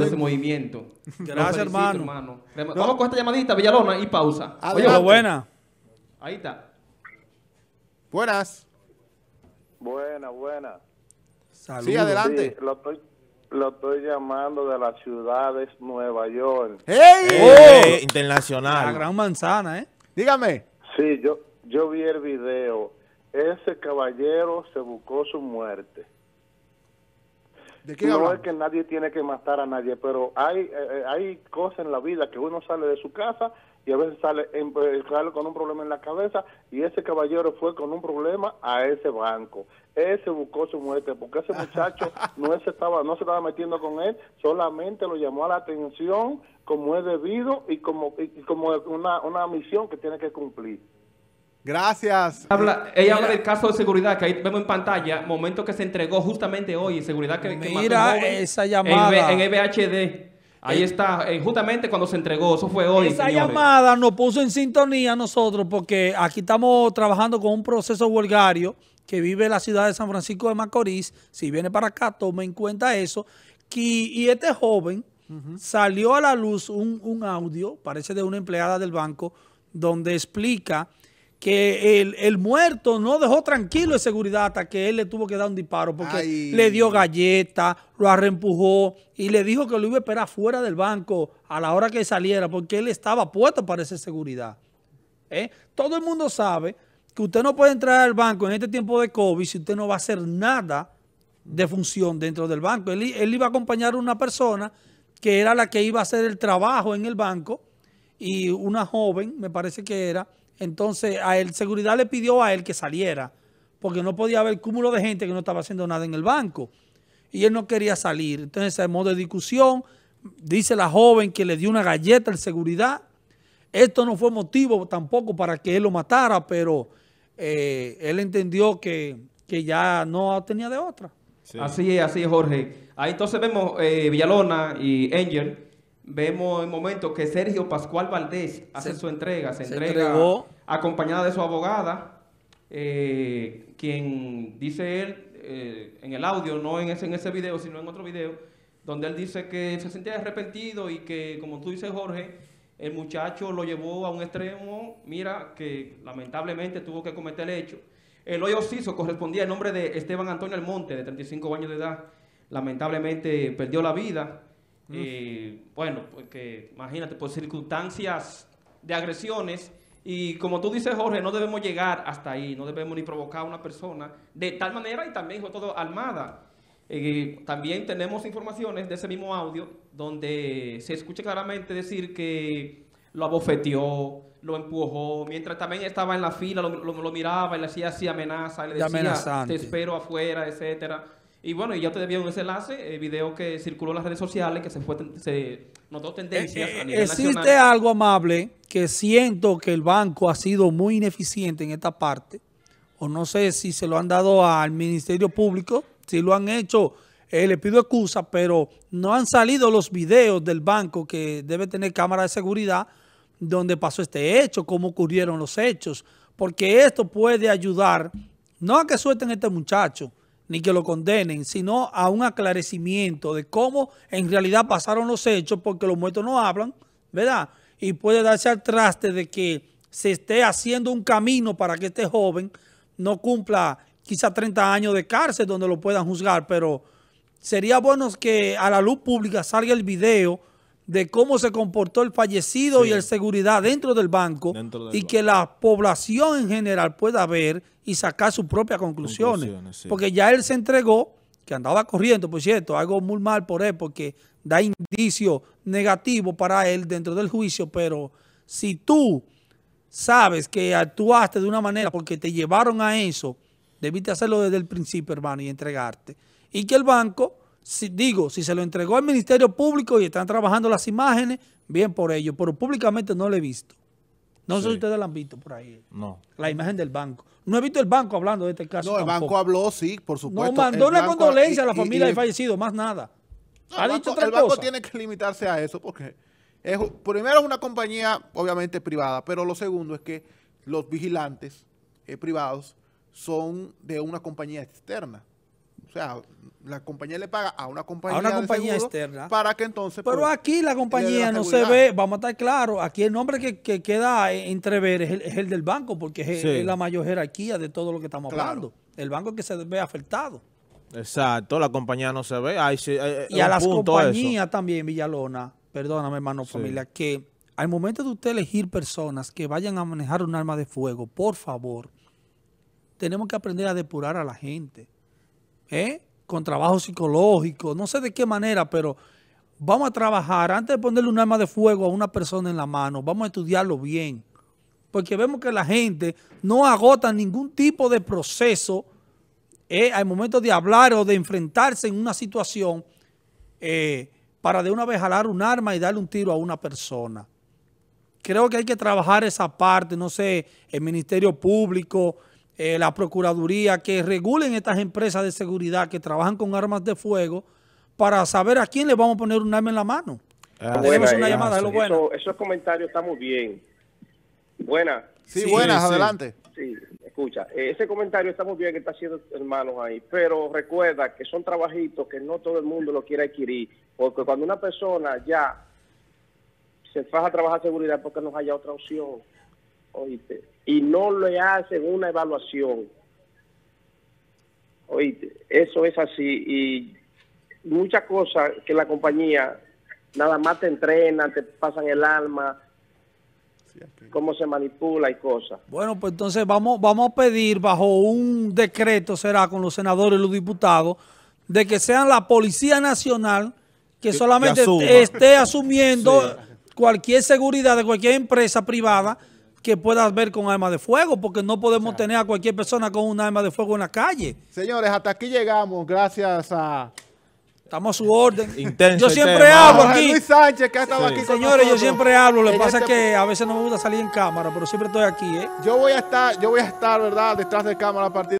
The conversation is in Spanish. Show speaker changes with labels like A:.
A: de ese movimiento.
B: Gracias,
A: felicito,
B: hermano.
A: Vamos con esta llamadita, Villalona, y pausa.
B: Oye, lo buena.
A: Ahí está.
C: Buenas.
D: Buena, buena.
B: Saludos.
C: Sí, adelante.
D: Sí, lo estoy, lo estoy llamando de la ciudad de Nueva York.
C: ¡Ey!
E: Eh,
B: La
E: internacional.
B: gran manzana, ¿eh?
C: Dígame.
D: Sí, yo, yo vi el video. Ese caballero se buscó su muerte.
C: ¿De qué
D: No
C: hablamos?
D: es que nadie tiene que matar a nadie, pero hay eh, eh, hay cosas en la vida que uno sale de su casa y a veces sale, en- eh, sale con un problema en la cabeza y ese caballero fue con un problema a ese banco. Ese buscó su muerte porque ese muchacho no se estaba no se estaba metiendo con él, solamente lo llamó a la atención como es debido y como y como una, una misión que tiene que cumplir.
C: Gracias.
A: Habla, ella habla del caso de seguridad que ahí vemos en pantalla, momento que se entregó justamente hoy, en seguridad que, que mató un
B: Mira
A: joven
B: esa
A: en
B: llamada.
A: V- En, EBHD. Ahí está, eh, justamente cuando se entregó, eso fue hoy.
B: Esa
A: señores.
B: llamada nos puso en sintonía a nosotros porque aquí estamos trabajando con un proceso huelgario que vive en la ciudad de San Francisco de Macorís. Si viene para acá, tome en cuenta eso. Que- y este joven salió a la luz un, un audio, parece de una empleada del banco, donde explica que el, el muerto no dejó tranquilo de seguridad hasta que él le tuvo que dar un disparo porque
C: Ay.
B: le dio galleta, lo arrempujó y le dijo que lo iba a esperar fuera del banco a la hora que saliera porque él estaba puesto para esa seguridad. ¿eh? Todo el mundo sabe que usted no puede entrar al banco en este tiempo de COVID si usted no va a hacer nada de función dentro del banco. Él, él iba a acompañar a una persona que era la que iba a hacer el trabajo en el banco y una joven, me parece que era. Entonces, a él, seguridad le pidió a él que saliera porque no podía haber cúmulo de gente que no estaba haciendo nada en el banco. Y él no quería salir. Entonces, en modo de discusión, dice la joven que le dio una galleta al seguridad. Esto no fue motivo tampoco para que él lo matara, pero eh, él entendió que, que ya no tenía de otra.
A: Así es, así es, Jorge. Ahí entonces vemos eh, Villalona y Angel. Vemos el momento que Sergio Pascual Valdés hace
B: Se-
A: su entrega. Se,
B: se
A: entrega
B: entregó.
A: acompañada de su abogada, eh, quien dice él eh, en el audio, no en ese, en ese video, sino en otro video, donde él dice que se sentía arrepentido y que, como tú dices, Jorge, el muchacho lo llevó a un extremo, mira, que lamentablemente tuvo que cometer el hecho. El hoyo Ciso correspondía al nombre de Esteban Antonio Almonte, de 35 años de edad. Lamentablemente perdió la vida. Eh, bueno, porque imagínate, por circunstancias de agresiones. Y como tú dices, Jorge, no debemos llegar hasta ahí, no debemos ni provocar a una persona de tal manera y también fue todo armada. Eh, también tenemos informaciones de ese mismo audio donde se escucha claramente decir que lo abofeteó, lo empujó, mientras también estaba en la fila, lo, lo- lo miraba y le hacía así amenaza, y le
B: De
A: decía, te espero afuera, etcétera. Y bueno, y ya ustedes vieron ese enlace, el video que circuló en las redes sociales, que se fue, se notó tendencias
B: Eh,
A: a nivel
B: existe
A: nacional.
B: algo amable que siento que el banco ha sido muy ineficiente en esta parte, o no sé si se lo han dado al Ministerio Público, si lo han hecho, eh, le pido excusa, pero no han salido los videos del banco que debe tener cámara de seguridad donde pasó este hecho, cómo ocurrieron los hechos, porque esto puede ayudar, no a que suelten a este muchacho, ni que lo condenen, sino a un aclarecimiento de cómo en realidad pasaron los hechos, porque los muertos no hablan, ¿verdad? Y puede darse al traste de que se esté haciendo un camino para que este joven no cumpla quizá 30 años de cárcel donde lo puedan juzgar, pero sería bueno que a la luz pública salga el video de cómo se comportó el fallecido y el seguridad dentro del banco
E: Dentro del
B: y
E: banco.
B: que la población en general pueda ver y sacar sus propias conclusiones.
E: Conclusiones, sí.
B: Porque ya él se entregó, que andaba corriendo, por cierto, algo muy mal por él porque da indicio negativo para él dentro del juicio, pero si tú sabes que actuaste de una manera porque te llevaron a eso, debiste hacerlo desde el principio, hermano, y entregarte. Y que el banco, si, digo, si se lo entregó al Ministerio Público y están trabajando las imágenes, bien por ello, pero públicamente no lo he visto. No sé si ustedes lo han visto por ahí,
E: No.
B: la imagen del banco. No he visto el banco hablando de este caso.
C: No, el banco habló, sí, por
B: No,
C: supuesto.
B: mandó
C: El
B: una condolencia a la familia del fallecido, más nada.
C: No,
B: ¿Ha
C: el
B: dicho
C: banco,
B: otra
C: el banco tiene que limitarse a eso porque es, primero es una compañía obviamente privada, pero lo segundo es que los vigilantes eh, privados son de una compañía externa. O sea, la compañía le paga a una compañía,
B: A una compañía externa.
C: para que entonces...
B: Pero
C: pues,
B: aquí la compañía
C: la
B: no se ve, vamos a estar claros, aquí el nombre que, que queda entrever es el, es el del banco, porque es,
E: Sí.
B: es la mayor jerarquía de todo lo que estamos
C: Claro.
B: hablando. El banco que se ve afectado.
E: Exacto, la compañía no se ve. Ay, sí, eh,
B: Y
E: es
B: a las
E: eso.
B: compañías también, Villalona, perdóname hermano
E: Sí.
B: familia, que al momento de usted elegir personas que vayan a manejar un arma de fuego, por favor, tenemos que aprender a depurar a la gente. ¿Eh? Con trabajo psicológico, no sé de qué manera, pero vamos a trabajar, antes de ponerle un arma de fuego a una persona en la mano, vamos a estudiarlo bien. Porque vemos que la gente no agota ningún tipo de proceso eh, al momento de hablar o de enfrentarse en una situación eh, para de una vez jalar un arma y darle un tiro a una persona. Creo que hay que trabajar esa parte, no sé, el Ministerio Público, eh, la Procuraduría, que regulen estas empresas de seguridad que trabajan con armas de fuego para saber a quién le vamos a poner un arma en la mano.
E: Ah,
B: Tenemos
F: Buena,
B: una llamada, hello,
E: sí.
B: buena.
F: Eso- esos comentarios están muy bien. Buena.
C: Sí,
B: Sí,
C: buenas,
E: sí.
C: adelante.
F: Sí, escucha, eh, ese comentario está muy bien que está haciendo hermanos ahí, pero recuerda que son trabajitos que no todo el mundo lo quiere adquirir, porque cuando una persona ya se faja a trabajar seguridad porque no haya otra opción, oíste, y no le hacen una evaluación, oíste, eso es así, y muchas cosas que la compañía nada más te entrenan, te pasan el alma, cómo se manipula y cosas.
B: Bueno, pues entonces vamos, vamos a pedir bajo un decreto, será con los senadores y los diputados, de que sean la Policía Nacional que,
E: Que-
B: solamente
E: que asuma.
B: esté asumiendo
E: Sí.
B: cualquier seguridad de cualquier empresa privada que pueda ver con arma de fuego, porque no podemos tener a cualquier persona con un arma de fuego en la calle.
C: Señores, hasta aquí llegamos gracias a
B: Estamos a su orden.
E: Intenso
B: yo siempre
E: tema.
B: hablo aquí.
C: Luis Sánchez, que ha estado
E: Sí.
C: aquí con
B: Señores, yo siempre hablo. Lo que pasa es
C: este
B: que a veces no me gusta salir en cámara, pero siempre estoy aquí, ¿eh?
C: Yo voy a estar, yo voy a estar, ¿verdad?, detrás de cámara a partir